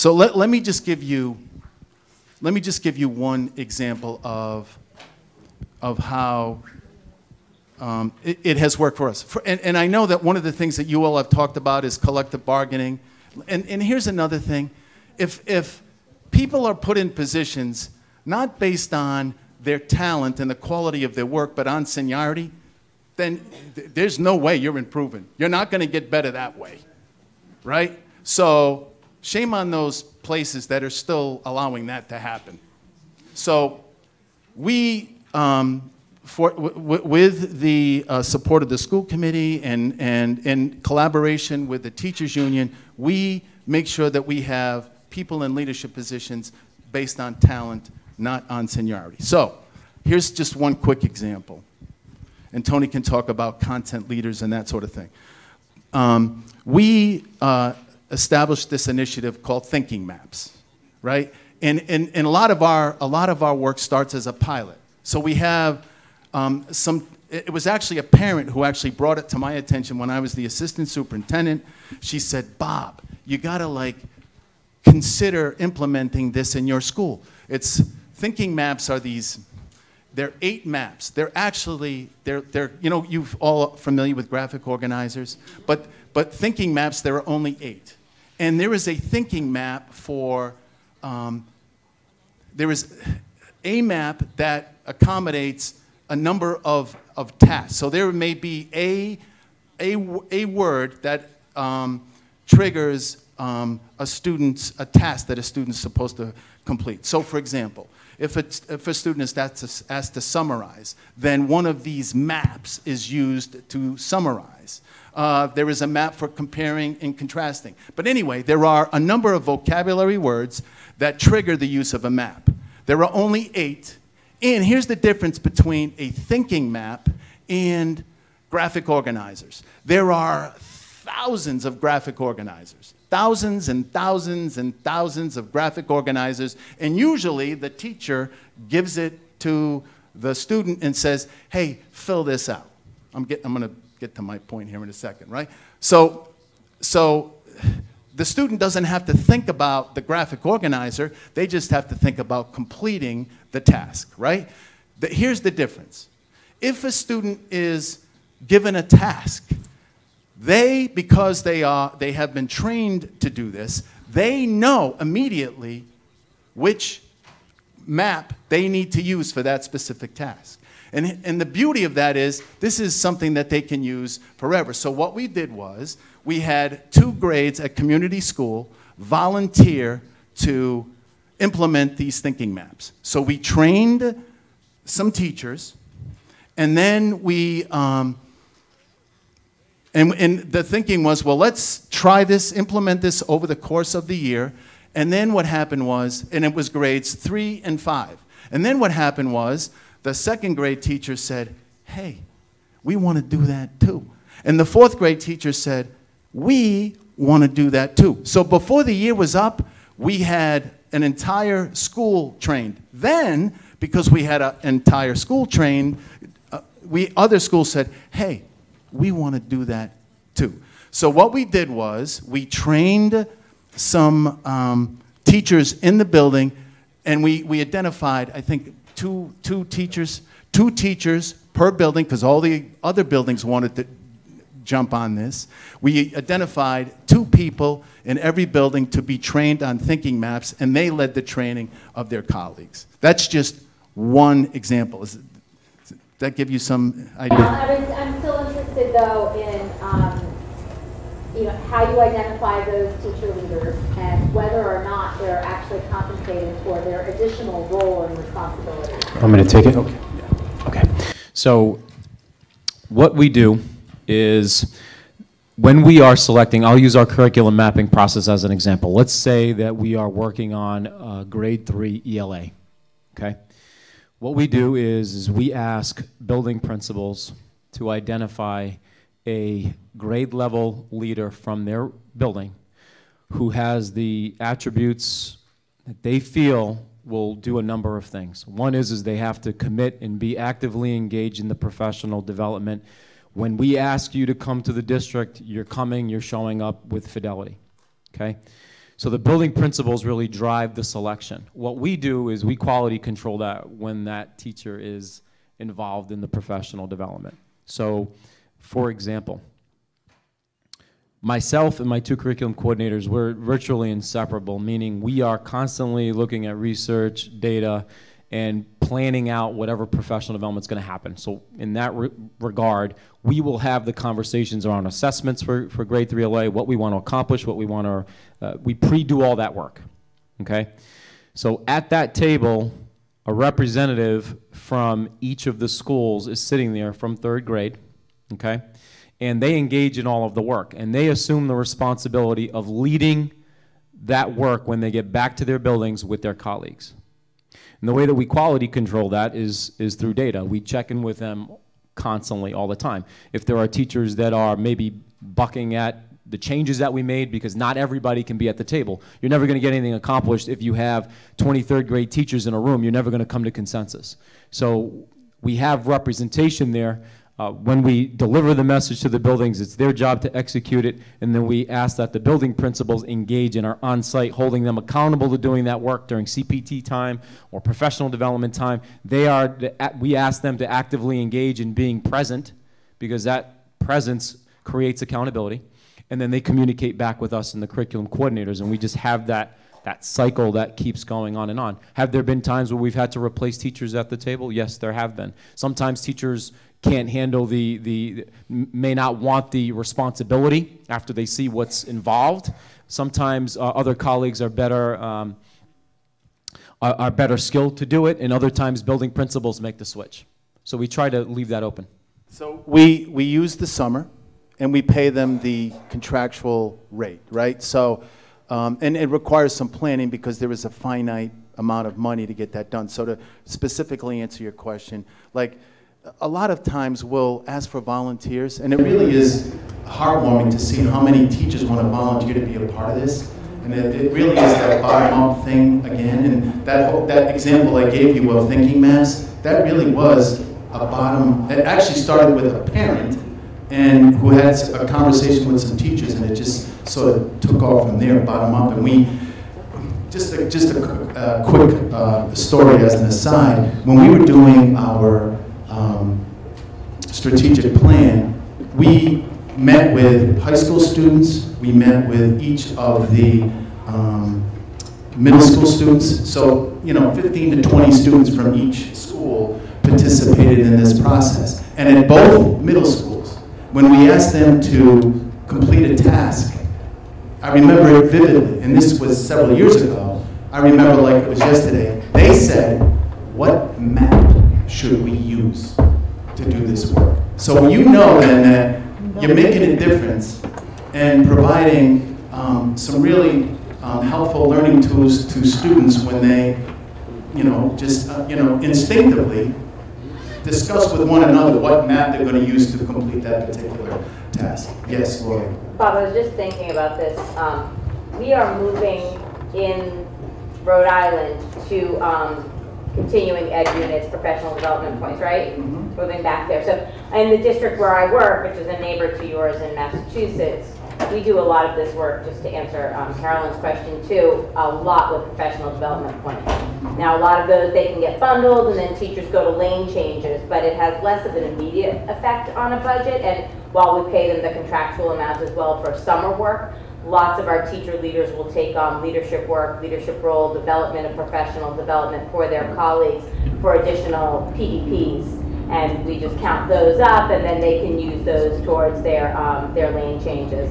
So let, let me just give you, let me just give you one example of, of how um, it, it has worked for us. For, and, and I know that one of the things that you all have talked about is collective bargaining. And, and here's another thing. If, if people are put in positions not based on their talent and the quality of their work, but on seniority, then th- there's no way you're improving. You're not going to get better that way, right? So shame on those places that are still allowing that to happen. So we, um, for, with the uh, support of the school committee and, and in collaboration with the teachers union, we make sure that we have people in leadership positions based on talent, not on seniority. So here's just one quick example. And Tony can talk about content leaders and that sort of thing. Um, we uh, established this initiative called Thinking Maps, right? And, and, and a, lot of our, a lot of our work starts as a pilot. So we have um, some, it was actually a parent who actually brought it to my attention when I was the assistant superintendent. She said, Bob, you gotta like consider implementing this in your school. It's, thinking maps are these, they're eight maps. They're actually, they're, they're, you know, you've all familiar with graphic organizers, but, but thinking maps, there are only eight. And there is a thinking map for, um, there is a map that accommodates a number of, of tasks. So there may be a, a, a word that um, triggers um, a student's, a task that a student's supposed to complete. So for example, if, it's, if a student is asked to, asked to summarize, then one of these maps is used to summarize. Uh, there is a map for comparing and contrasting. But anyway, there are a number of vocabulary words that trigger the use of a map. There are only eight. And here's the difference between a thinking map and graphic organizers. There are thousands of graphic organizers, thousands and thousands and thousands of graphic organizers, and usually the teacher gives it to the student and says, hey, fill this out. I'm, I'm going to get to my point here in a second, right? So, so the student doesn't have to think about the graphic organizer, they just have to think about completing the task, right? The, here's the difference. If a student is given a task they, because they, are, they have been trained to do this, they know immediately which map they need to use for that specific task. And, and the beauty of that is this is something that they can use forever. So what we did was we had two grades at community school volunteer to implement these thinking maps. So we trained some teachers, and then we um, and, and the thinking was, well, let's try this, implement this over the course of the year. And then what happened was, and it was grades three and five. And then what happened was, the second grade teacher said, hey, we want to do that too. And the fourth grade teacher said, we want to do that too. So before the year was up, we had an entire school trained. Then, because we had an entire school trained, uh, we, other schools said, hey, we want to do that too. So what we did was we trained some um, teachers in the building, and we, we identified, I think, two, two teachers, two teachers per building, because all the other buildings wanted to jump on this. We identified two people in every building to be trained on thinking maps, and they led the training of their colleagues. That's just one example. Does that give you some idea? I was, I'm still interested though in, um, you know, how do you identify those teacher leaders and whether or not they're actually compensated for their additional role and responsibility. I'm going to take it? Okay. Okay. So what we do is when we are selecting, I'll use our curriculum mapping process as an example. Let's say that we are working on uh, grade three ELA, okay? What we do is, is we ask building principals to identify a grade level leader from their building who has the attributes that they feel will do a number of things. One is, is they have to commit and be actively engaged in the professional development. When we ask you to come to the district, you're coming, you're showing up with fidelity, okay? So the building principals really drive the selection. What we do is we quality control that when that teacher is involved in the professional development. So, for example, myself and my two curriculum coordinators, we're virtually inseparable, meaning we are constantly looking at research, data, and planning out whatever professional development is going to happen. So in that re- regard, we will have the conversations around assessments for, for grade 3 ELA, what we want to accomplish, what we want to, uh, we pre-do all that work, okay? So at that table, a representative from each of the schools is sitting there from third grade, okay? And they engage in all of the work, and they assume the responsibility of leading that work when they get back to their buildings with their colleagues. And the way that we quality control that is, is through data. We check in with them constantly, all the time. If there are teachers that are maybe bucking at the changes that we made, because not everybody can be at the table. You're never going to get anything accomplished if you have 23rd grade teachers in a room. You're never going to come to consensus. So we have representation there. Uh, when we deliver the message to the buildings, it's their job to execute it, and then we ask that the building principals engage and are on site, holding them accountable to doing that work during CPT time or professional development time. They are, we ask them to actively engage in being present because that presence creates accountability. And then they communicate back with us and the curriculum coordinators, and we just have that, that cycle that keeps going on and on. Have there been times where we've had to replace teachers at the table? Yes, there have been. Sometimes teachers can't handle the, the may not want the responsibility after they see what's involved. Sometimes uh, other colleagues are better. Um, are, are better skilled to do it, and other times building principals make the switch. So we try to leave that open. So we, we use the summer, and we pay them the contractual rate, right? So, um, and it requires some planning because there is a finite amount of money to get that done. So to specifically answer your question, like, a lot of times we'll ask for volunteers, and it really is heartwarming to see how many teachers want to volunteer to be a part of this. And it, it really is that bottom-up thing again, and that, that example I gave you of thinking maps, that really was a bottom, it actually started with a parent and who had a conversation with some teachers, and it just sort of took off from there, bottom up. And we, just a, just a uh, quick uh, story as an aside, when we were doing our um, strategic plan, we met with high school students, we met with each of the um, middle school students. So, you know, 15 to 20 students from each school participated in this process. And at both middle schools, when we asked them to complete a task, I remember it vividly, and this was several years ago. I remember like it was yesterday. They said, what map should we use to do this work? So you know then that you're making a difference and providing um, some really um, helpful learning tools to students when they, you know, just, uh, you know, instinctively discuss with one another what map they're going to use to complete that particular task. Yes, Lori? Bob, I was just thinking about this. Um, we are moving in Rhode Island to, um, continuing ed units, professional development points, right? Moving back there. So, in the district where I work, which is a neighbor to yours in Massachusetts, we do a lot of this work, just to answer um, Carolyn's question too, a lot with professional development points. Now, a lot of those, they can get bundled, and then teachers go to lane changes, but it has less of an immediate effect on a budget, and while we pay them the contractual amounts as well for summer work, lots of our teacher leaders will take on leadership work, leadership role, development and professional development for their colleagues for additional PDPs. And we just count those up, and then they can use those towards their, um, their lane changes.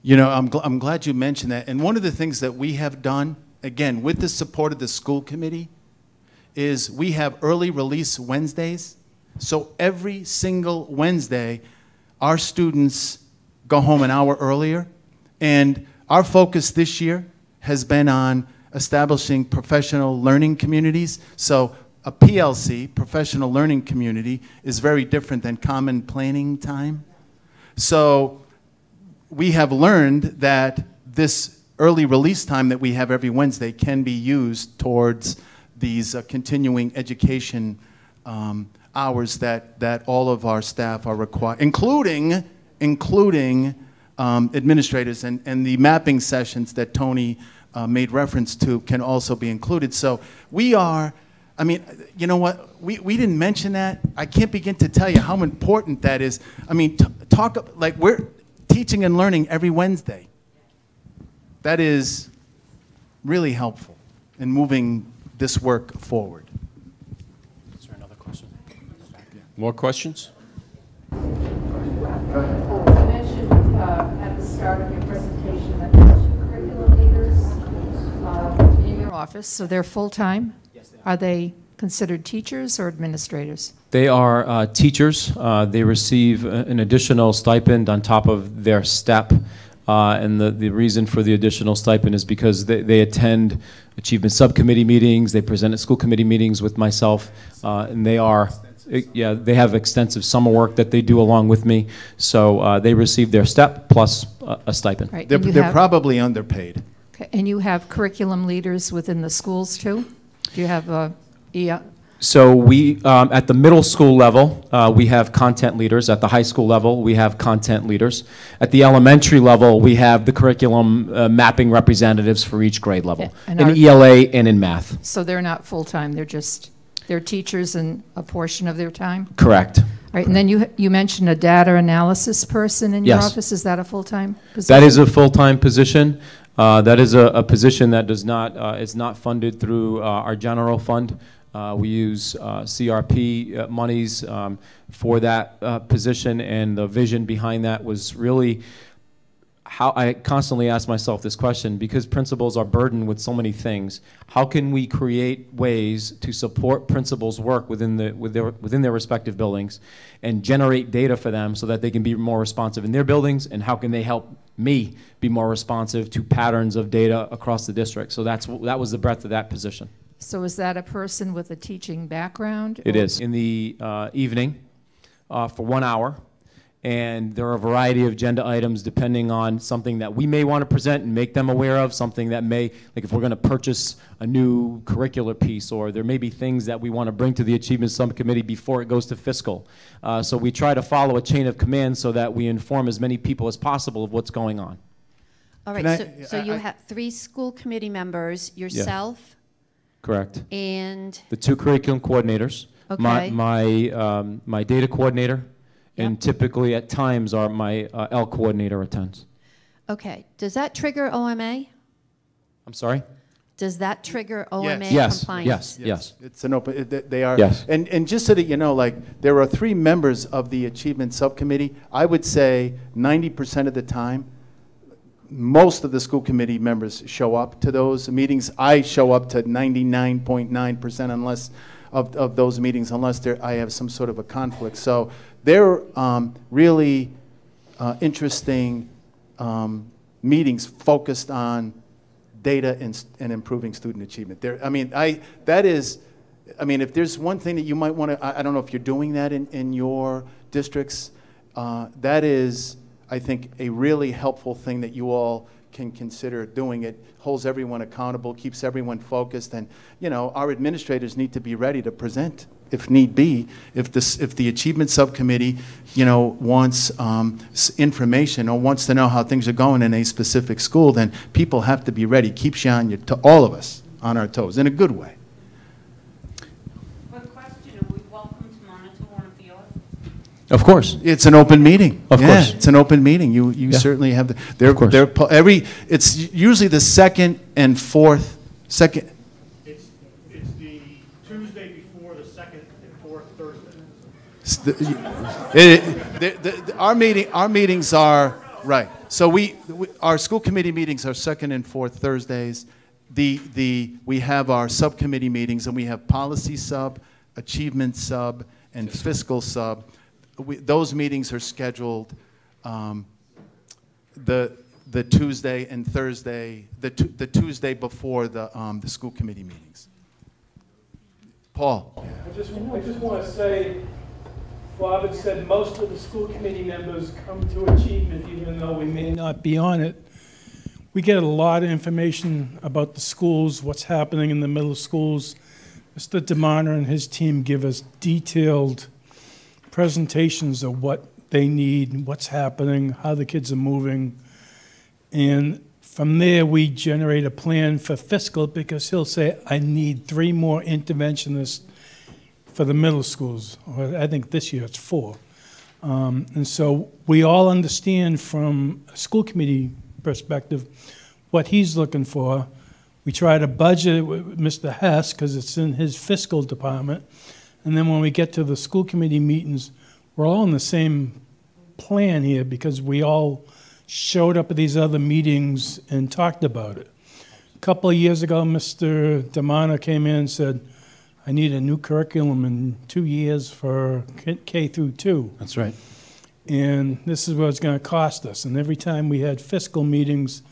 You know, I'm, gl- I'm glad you mentioned that. And one of the things that we have done, again, with the support of the school committee, is we have early release Wednesdays. So every single Wednesday, our students go home an hour earlier. And our focus this year has been on establishing professional learning communities. So a PLC, professional learning community, is very different than common planning time. So we have learned that this early release time that we have every Wednesday can be used towards these uh, continuing education um, hours that, that all of our staff are required, including, including um, administrators, and, and the mapping sessions that Tony uh, made reference to can also be included. So we are, I mean, you know what? We, we didn't mention that. I can't begin to tell you how important that is. I mean, t- talk, like, we're teaching and learning every Wednesday. That is really helpful in moving this work forward. Is there another question? More questions? Oh, You mentioned uh, at the start of your presentation that there are two curriculum leaders uh, in your office, so they're full-time? Yes, they are. Are they considered teachers or administrators? They are uh, teachers. Uh, They receive an additional stipend on top of their step. Uh, And the, the reason for the additional stipend is because they, they attend achievement subcommittee meetings, they present at school committee meetings with myself, uh, and they are, yeah, they have extensive summer work that they do along with me. So uh, they receive their step plus a a stipend. Right, They're, they're probably underpaid. And you have curriculum leaders within the schools, too? Do you have a, yeah, So we, um, at the middle school level, uh, we have content leaders. At the high school level, we have content leaders. At the elementary level, we have the curriculum uh, mapping representatives for each grade level, And in ELA and in math. so they're not full-time, they're just, they're teachers in a portion of their time? Correct. All right, and then you, you mentioned a data analysis person in your Yes. office, is that a full-time position? That is a full-time position. Uh, That is a, a position that does not, uh, is not funded through uh, our general fund. Uh, We use uh, CRP uh, monies um, for that position, and the vision behind that was really how, I constantly ask myself this question, because principals are burdened with so many things, how can we create ways to support principals' work within the, with their, within their respective buildings and generate data for them so that they can be more responsive in their buildings, and how can they help me be more responsive to patterns of data across the district? So that's, that was the breadth of that position. So is that a person with a teaching background? It is. In the uh, evening, uh, for one hour, and there are a variety of agenda items depending on something that we may want to present and make them aware of, something that may, like if we're going to purchase a new curricular piece, or there may be things that we want to bring to the Achievement Subcommittee before it goes to fiscal. Uh, So we try to follow a chain of command so that we inform as many people as possible of what's going on. All right, I- so, so you I- have three school committee members, yourself, Correct. and, The two curriculum coordinators. My, my, um, my data coordinator, and Yep. typically at times our, my uh, ELL coordinator attends. okay, does that trigger OMA? I'm sorry? Does that trigger OMA Yes, compliance? yes, yes. It's an open, it- they- they are. Yes. And, and just so that you know, like, there are three members of the Achievement Subcommittee. I would say ninety percent of the time, most of the school committee members show up to those meetings. I show up to ninety-nine point nine percent unless, of, of those meetings, unless there, I have some sort of a conflict. So they're um, really uh, interesting um, meetings focused on data and, and improving student achievement. There, I mean, I, that is, I mean, if there's one thing that you might want to, I, I don't know if you're doing that in, in your districts, uh, that is, I think, a really helpful thing that you all can consider doing. It holds everyone accountable, keeps everyone focused, and, you know, our administrators need to be ready to present if need be. If this, if the achievement subcommittee, you know, wants um, information or wants to know how things are going in a specific school, then people have to be ready. Keeps you on your, to all of us on our toes in a good way. Quick question, we welcome to monitor one of yours? Of course. It's an open meeting. Of Yeah, course. it's an open meeting. You, you Yeah. certainly have, the they're, Of course. they're, every, it's usually the second and fourth, second, It's, it's the Tuesday before the second and fourth Thursday. s- the- it- the- the- the- our meeting, our meetings are, right. So we, we- our school committee meetings are second and fourth Thursdays. The, the, we have our subcommittee meetings, and we have policy sub, achievement sub, and fiscal sub. We, those meetings are scheduled, um, the, the Tuesday and Thursday, the, the Tuesday before the, um, the school committee meetings. Paul? I just, I just want to say, Had said most of the school committee members come to Achievement, even though we may not be on it. We get a lot of information about the schools, what's happening in the middle schools. Mr. DeMonter and his team give us detailed presentations of what they need, what's happening, how the kids are moving. And from there, we generate a plan for fiscal because he'll say, I need three more interventionists for the middle schools. I think this year it's four. Um, And so we all understand from a school committee perspective what he's looking for. We try to budget it with Mr. Hess because it's in his fiscal department. And then when we get to the school committee meetings, we're all in the same plan here because we all showed up at these other meetings and talked about it. A couple of years ago, Mr. Damana came in and said, I need a new curriculum in two years for K- K through two. That's right. And this is what it's going to cost us. And every time we had fiscal meetings,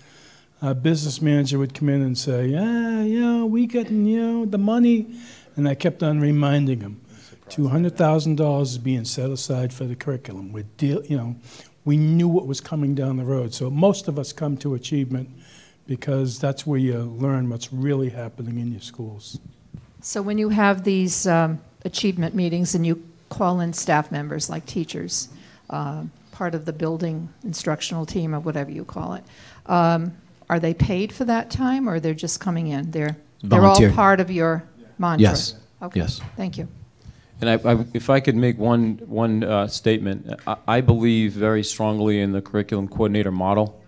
our business manager would come in and say, yeah, yeah, we getting, you know, the money. And I kept on reminding him, $200,000 is being set aside for the curriculum. We're deal, you know, we knew what was coming down the road. So most of us come to achievement because that's where you learn what's really happening in your schools. So when you have these um, achievement meetings and you call in staff members like teachers, uh, part of the building instructional team or whatever you call it, um, are they paid for that time or they're just coming in? They're, they're all part of your mantra? Yes. Okay. Yes. Thank you. And I, I, if I could make one, one uh, statement, I, I believe very strongly in the curriculum coordinator model.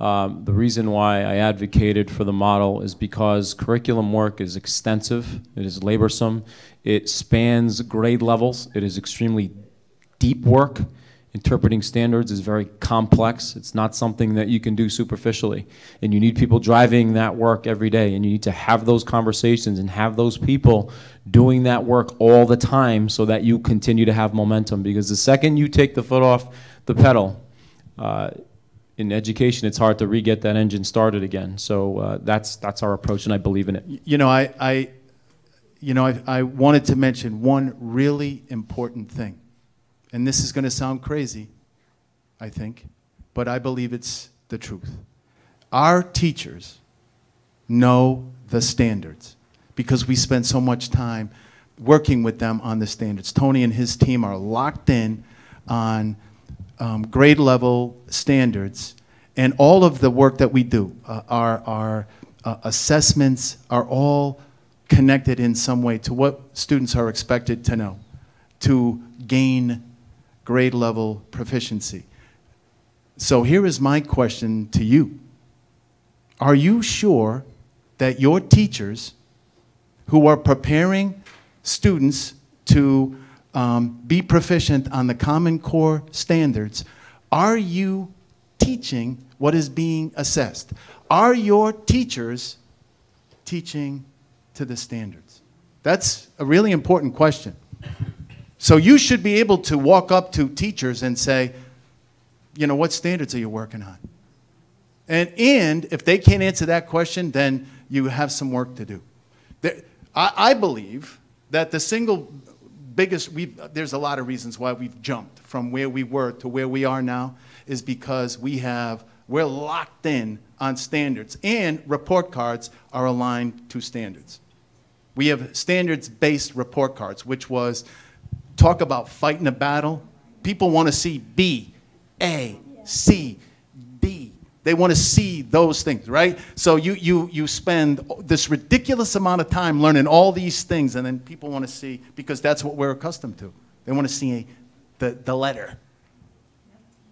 Um, the reason why I advocated for the model is because curriculum work is extensive, it is laborsome, it spans grade levels, it is extremely deep work. Interpreting standards is very complex. It's not something that you can do superficially. And you need people driving that work every day. And you need to have those conversations and have those people doing that work all the time so that you continue to have momentum. Because the second you take the foot off the pedal, uh, in education, it's hard to re-get that engine started again. So uh, that's, that's our approach, and I believe in it. You know, I, I, you know, I, I wanted to mention one really important thing. And this is going to sound crazy, I think, but I believe it's the truth. Our teachers know the standards because we spend so much time working with them on the standards. Tony and his team are locked in on um, grade level standards, and all of the work that we do, uh, our, our uh, assessments are all connected in some way to what students are expected to know to gain grade level proficiency. So here is my question to you. Are you sure that your teachers who are preparing students to um, be proficient on the Common Core standards, are you teaching what is being assessed? Are your teachers teaching to the standards? That's a really important question. So you should be able to walk up to teachers and say, you know, what standards are you working on? And, and if they can't answer that question, then you have some work to do. There, I, I believe that the single biggest, there's a lot of reasons why we've jumped from where we were to where we are now, is because we have, we're locked in on standards, and report cards are aligned to standards. We have standards-based report cards, which was talk about fighting a battle. People want to see B, A, C, D. They want to see those things, right? So you, you, you spend this ridiculous amount of time learning all these things, and then people want to see, because that's what we're accustomed to. They want to see the, the letter.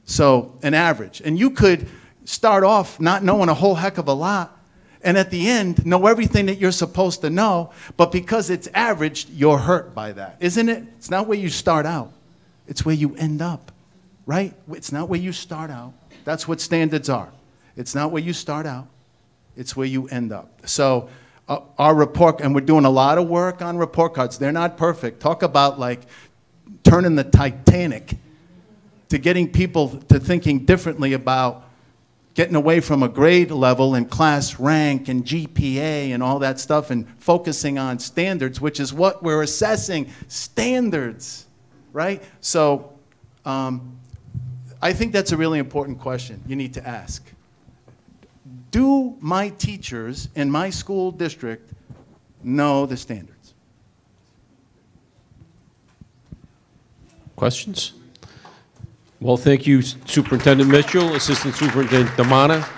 So, an average. And you could start off not knowing a whole heck of a lot, and at the end, know everything that you're supposed to know, but because it's averaged, you're hurt by that. Isn't it? It's not where you start out, it's where you end up, right? It's not where you start out. That's what standards are. It's not where you start out, it's where you end up. So, uh, our report, and we're doing a lot of work on report cards. They're not perfect. Talk about like turning the Titanic to getting people to thinking differently about getting away from a grade level and class rank and GPA and all that stuff and focusing on standards, which is what we're assessing standards, right? So um, I think that's a really important question you need to ask. Do my teachers in my school district know the standards? Questions? Well, thank you Superintendent Mitchell, Assistant Superintendent Damana.